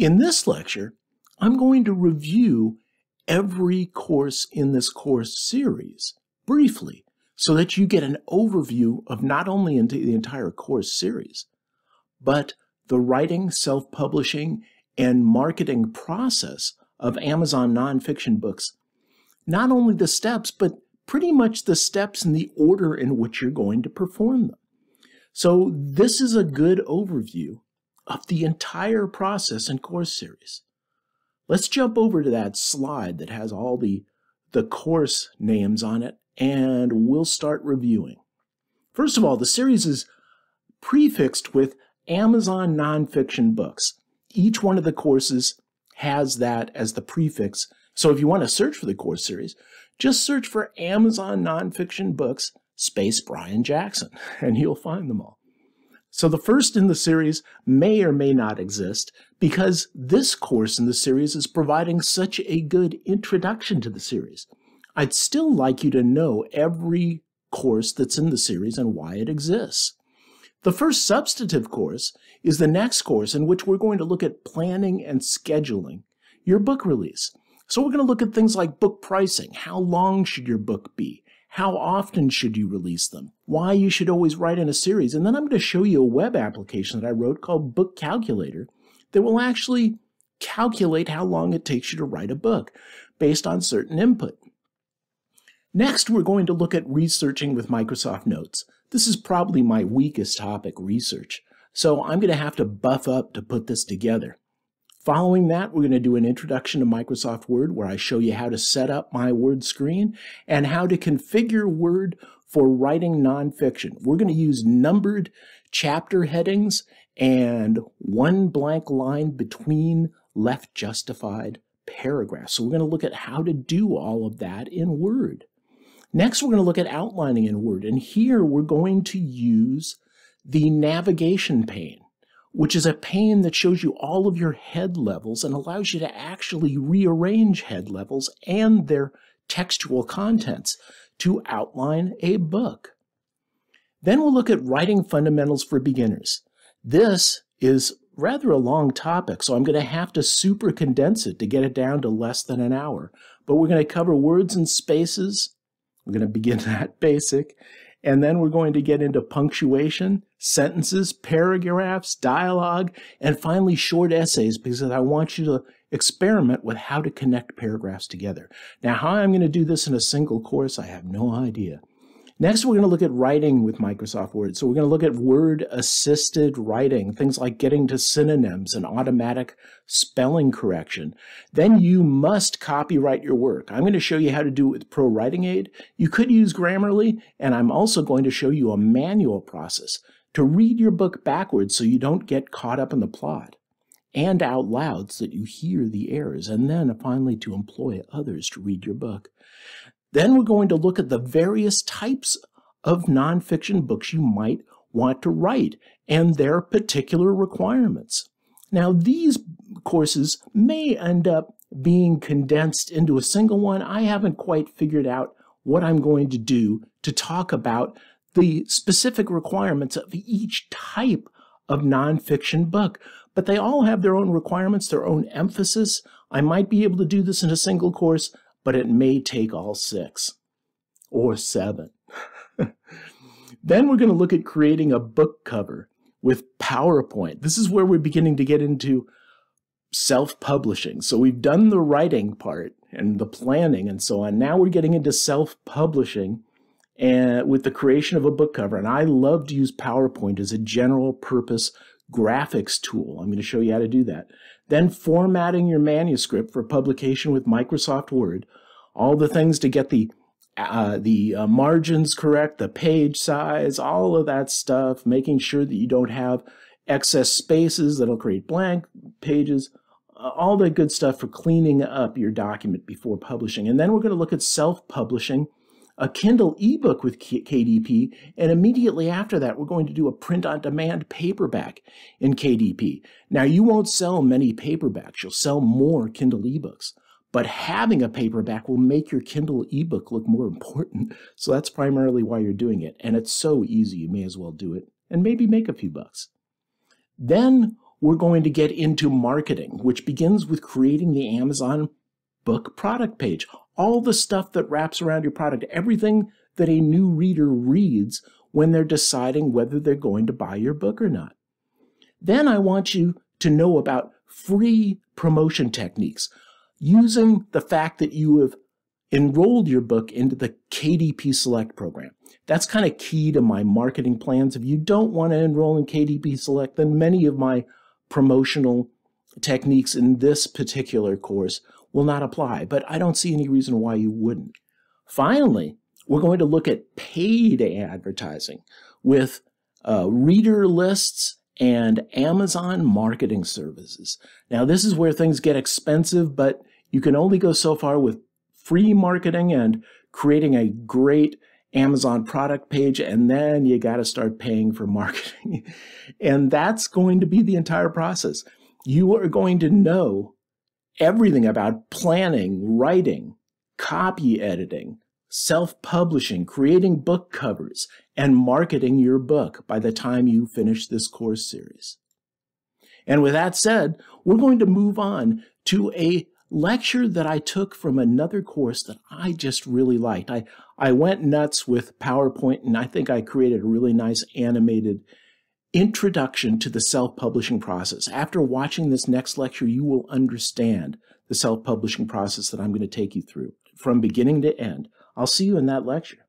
In this lecture, I'm going to review every course in this course series briefly so that you get an overview of not only the entire course series, but the writing, self-publishing, and marketing process of Amazon nonfiction books. Not only the steps, but pretty much the steps and the order in which you're going to perform them. So this is a good overview of the entire process and course series. Let's jump over to that slide that has all the, the course names on it, and we'll start reviewing. First of all, the series is prefixed with Amazon nonfiction books. Each one of the courses has that as the prefix. So if you want to search for the course series, just search for Amazon nonfiction books space Brian Jackson, and you'll find them all. So the first in the series may or may not exist because this course in the series is providing such a good introduction to the series. I'd still like you to know every course that's in the series and why it exists. The first substantive course is the next course in which we're going to look at planning and scheduling your book release. So we're going to look at things like book pricing. How long should your book be? How often should you release them? Why you should always write in a series. And then I'm going to show you a web application that I wrote called Book Calculator that will actually calculate how long it takes you to write a book based on certain input. Next, we're going to look at researching with Microsoft Notes. This is probably my weakest topic, research. So I'm going to have to buff up to put this together. Following that, we're going to do an introduction to Microsoft Word where I show you how to set up my Word screen and how to configure Word for writing nonfiction. We're going to use numbered chapter headings and one blank line between left justified paragraphs. So we're going to look at how to do all of that in Word. Next, we're going to look at outlining in Word. And here we're going to use the navigation pane which is a pane that shows you all of your head levels and allows you to actually rearrange head levels and their textual contents to outline a book. Then we'll look at writing fundamentals for beginners. This is rather a long topic, so I'm going to have to super condense it to get it down to less than an hour. But we're going to cover words and spaces. We're going to begin that basic. And then we're going to get into punctuation, sentences, paragraphs, dialogue, and finally short essays because I want you to experiment with how to connect paragraphs together. Now, how I'm going to do this in a single course, I have no idea. Next, we're going to look at writing with Microsoft Word. So we're going to look at word assisted writing, things like getting to synonyms and automatic spelling correction. Then you must copy edit your work. I'm going to show you how to do it with ProWritingAid. You could use Grammarly, and I'm also going to show you a manual process to read your book backwards so you don't get caught up in the plot and out loud so that you hear the errors, and then finally to employ others to read your book. Then we're going to look at the various types of nonfiction books you might want to write and their particular requirements. Now, these courses may end up being condensed into a single one. I haven't quite figured out what I'm going to do to talk about the specific requirements of each type of nonfiction book, but they all have their own requirements, their own emphasis. I might be able to do this in a single course but it may take all six or seven. then we're going to look at creating a book cover with PowerPoint. This is where we're beginning to get into self-publishing. So we've done the writing part and the planning and so on. Now we're getting into self-publishing and with the creation of a book cover. And I love to use PowerPoint as a general purpose graphics tool. I'm going to show you how to do that. Then formatting your manuscript for publication with Microsoft Word. All the things to get the uh, the uh, margins correct, the page size, all of that stuff, making sure that you don't have excess spaces that'll create blank pages, uh, all that good stuff for cleaning up your document before publishing. And then we're going to look at self-publishing a Kindle ebook with KDP, and immediately after that, we're going to do a print on demand paperback in KDP. Now, you won't sell many paperbacks, you'll sell more Kindle ebooks. But having a paperback will make your Kindle ebook look more important. So that's primarily why you're doing it. And it's so easy, you may as well do it and maybe make a few bucks. Then we're going to get into marketing, which begins with creating the Amazon book product page. All the stuff that wraps around your product, everything that a new reader reads when they're deciding whether they're going to buy your book or not. Then I want you to know about free promotion techniques using the fact that you have enrolled your book into the KDP Select program. That's kind of key to my marketing plans. If you don't want to enroll in KDP Select, then many of my promotional techniques in this particular course will not apply, but I don't see any reason why you wouldn't. Finally, we're going to look at paid advertising with uh, reader lists and Amazon marketing services. Now, this is where things get expensive, but you can only go so far with free marketing and creating a great Amazon product page, and then you got to start paying for marketing. and that's going to be the entire process. You are going to know everything about planning, writing, copy editing, self publishing, creating book covers, and marketing your book by the time you finish this course series. And with that said, we're going to move on to a lecture that I took from another course that I just really liked. I, I went nuts with PowerPoint and I think I created a really nice animated introduction to the self-publishing process. After watching this next lecture, you will understand the self-publishing process that I'm going to take you through from beginning to end. I'll see you in that lecture.